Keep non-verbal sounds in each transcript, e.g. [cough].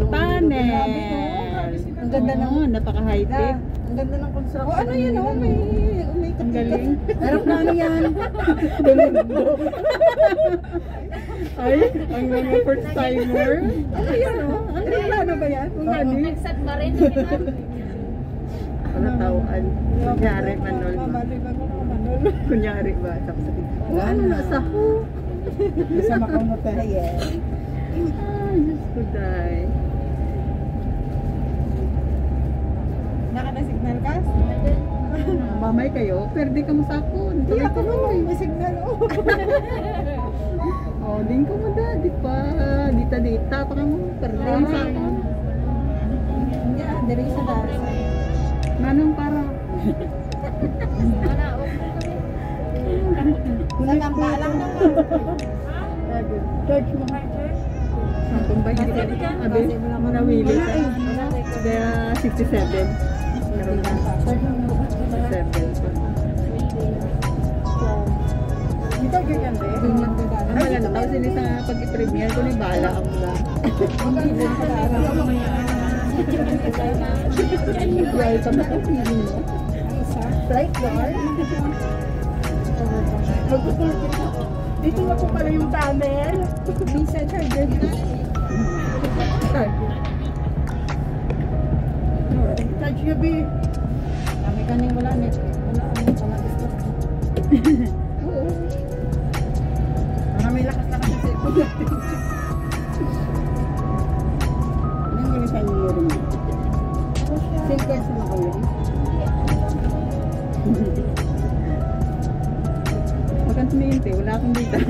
ng Tunnel. Grabe, no? Grabe sila. [laughs] Ang ganda ng napaka-high-tech. Ang ganda ng construction. Oh, ano yun, oh, may, may Ang galing. Aeroplano yan. Ay, ang mga first timer. Ano yan, oh? Ano plano ba yan? Kung ano yun? Nagsat ba rin? Palatawan. Kunyari, manol. Kunyari ba? Tapos sabi, oh, ano nasa ho? Sa Macau tayo. Yes. Ah, Diyos ko, day. Naka-signal ka? [laughs] Mamay kayo, pwede ka mo sa akon. Hindi ako naman may signal. Oh. [laughs] Oh, din ko mo da, di pa. Dita dita pa ka mo. Pwede ka mo sa akon. Hindi ah, diri sa dasa. Manong para. Wala, okay kami. Wala lang ba alam na nga. Church mo. Ang kumbay ka. Abi, nawili ka. Kaya 67. Meron na. 67 pa. Dito ganyan ba? Ganyan ko Ang malang tao sila sa pag-premiere ko ni Bala ang mula. Well, sa mga feeling mo. Right yard? Dito na po pala yung tunnel. Minsan charger na. Charge nyo, B. Kami kaning wala net. Wala, [laughs] ano, wala discuss. Oo. Mga may lakas-lakas sa natin. Anong gawin sa inyo rin? Card sa mga ulit. Huwag kang tumingin, te. Wala akong data. [laughs]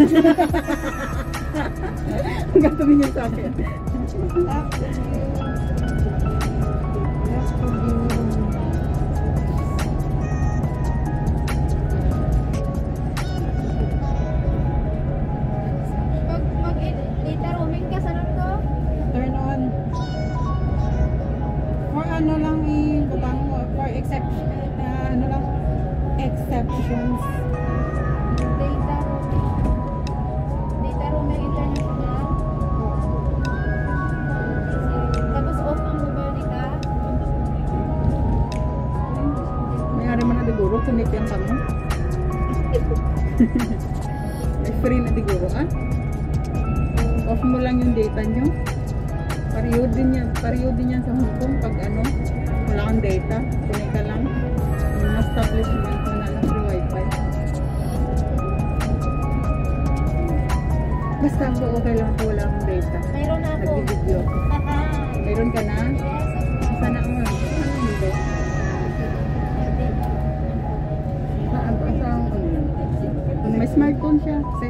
Huwag kang tumingin sa akin. Mo na diguro, connect yan pa mo. May free na diguro, ah. Off mo lang yung data nyo. Period din yan. Period din yan sa Hong Kong pag ano, wala kang data. Connect ka lang. Yung establishment mo na lang free wifi. Basta ako okay lang kung wala akong data. Mayroon na ako. Nag-video. [laughs] Meron ka na? Yes. Sana ako. Ano hindi? Smartphone siya. Kasi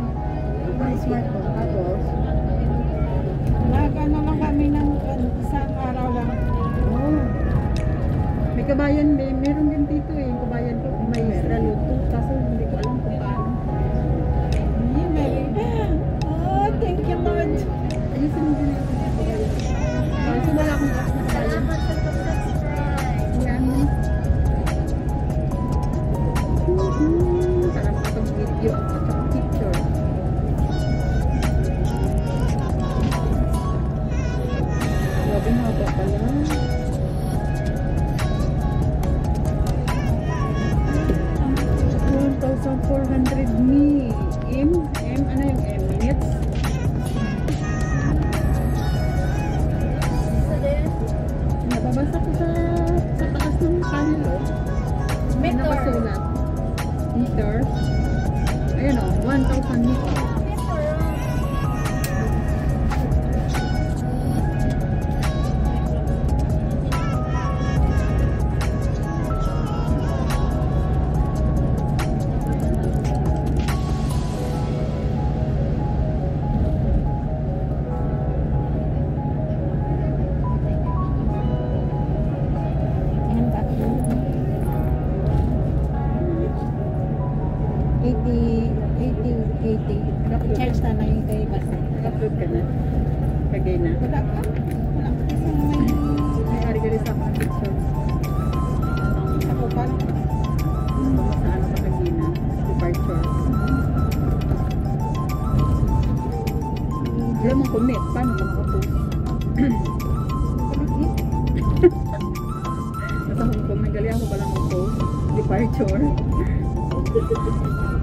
May smartphone. Tapos, nag-ano lang kami ng ano, isang araw lang. Oh. May kabayan din. Meron din dito eh. Meter. Ayun o, 1,000 meter. 80. Charge na lang yung kay Basta. Naka-upload ka na. Kagay na. Wala pa. Wala pa. Isang may... May ari ka rin sa mga pictures. Ako pa. Kung sa ano ka kagay na. Departure. Wala mong commit. Paano ka makapost? [laughs] Nasa Hong Kong, nagali ako pala mag-post. Departure. [laughs]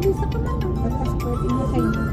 Lisa ka man. Pag-passport in China. Oh.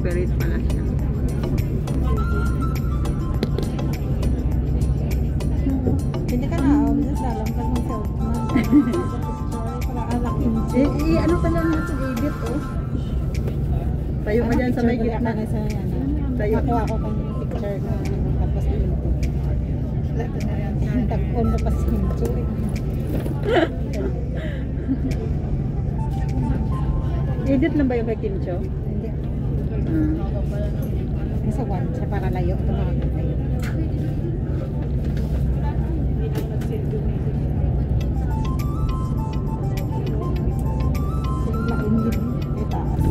Separate pala siya. Hindi ka na, oh, minsan salam ka ng cellphone. Eh, eh, ano pala natin edit, oh. Tayo ka dyan sa may gitna. Ano, Tayo. Ako ako kanyang picture na ano, tapos yun. Tagpon na pa sinto. Edit lang ba yung kay Kim Cho? Hindi. Hmm. Sa one, sa para layo. Ito mga layo. Sila ingit. May taas.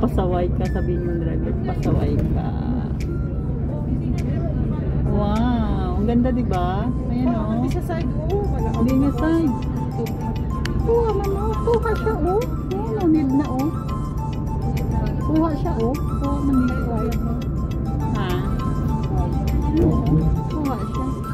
Pasaway ka, sabihin mo driver, pasaway ka. Wow, ang ganda 'di ba? Ayan Oh, oh. hindi sa side, oh. Hindi niya side. Kuha man oh, oh. Siya oh. Kuha man May need wire mo. Ha? Wire. Oo, kuha siya.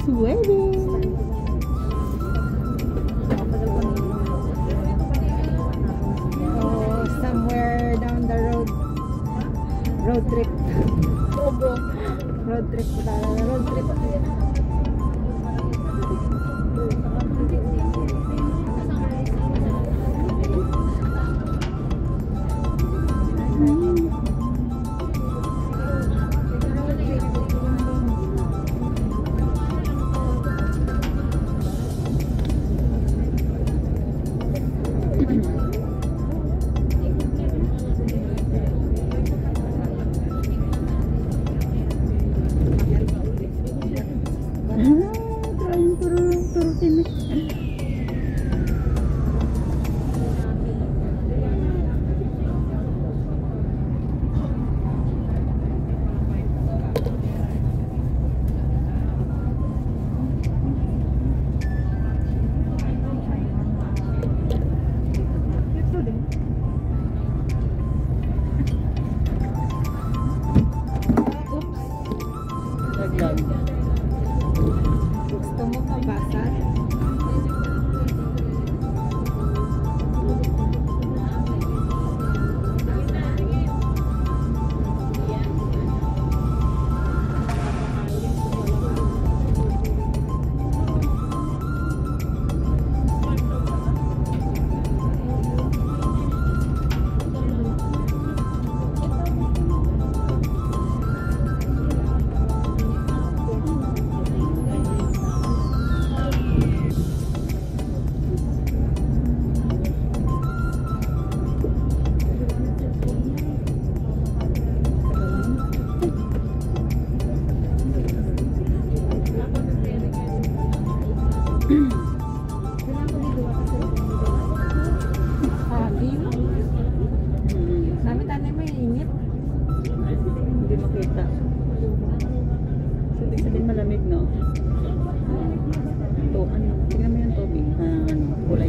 Is wedding. Oh, somewhere down the road. Road trip. Road trip.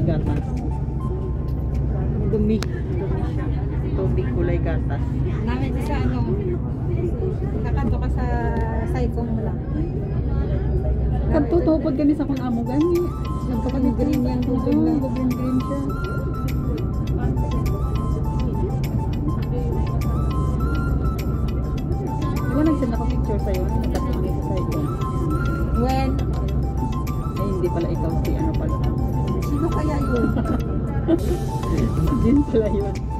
Gatas. Dumi. Dumi siya. Tubig kulay gatas. Namin sa ano. Kakanto ka sa saikong mo lang. Nagtutupod kami sa kung amo gani. Nagkakami green yung tubig na. green green siya. Di ba nagsend ako picture sa'yo? Nagtatlo ikaw si ano pala. Sino kaya yun? Jin pala yun.